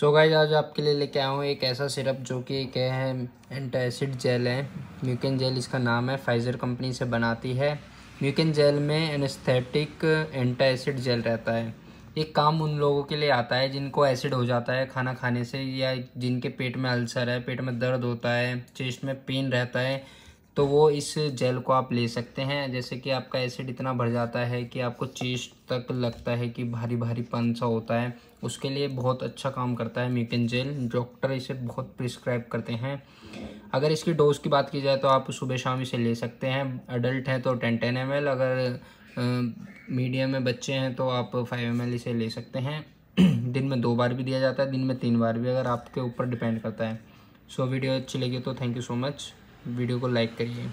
सो so guys आज आपके लिए लेके आया हूँ एक ऐसा सिरप जो कि एक है एंटासिड जेल है। म्यूकिन जेल इसका नाम है फाइज़र कंपनी से बनाती है। म्यूकिन जेल में एनेस्थेटिक एंटासिड जेल रहता है। ये काम उन लोगों के लिए आता है जिनको एसिड हो जाता है खाना खाने से या जिनके पेट में अल्सर है, पेट में दर्द होता है, चेस्ट में पेन रहता है। तो वो इस जेल को आप ले सकते हैं। जैसे कि आपका एसिड इतना भर जाता है कि आपको चेस्ट तक लगता है कि भारी भारी पन सा होता है। उसके लिए बहुत अच्छा काम करता है म्यूकिन जेल। डॉक्टर इसे बहुत प्रिस्क्राइब करते हैं। अगर इसकी डोज की बात की जाए तो आप सुबह शाम इसे ले सकते हैं। अडल्ट हैं तो टेन टेन एम अगर मीडियम में बच्चे हैं तो आप फाइव एम इसे ले सकते हैं। दिन में दो बार भी दिया जाता है। दिन में तीन बार भी अगर आपके ऊपर डिपेंड करता है। सो वीडियो अच्छी लगी तो thank you so much. Video को लाइक करिए।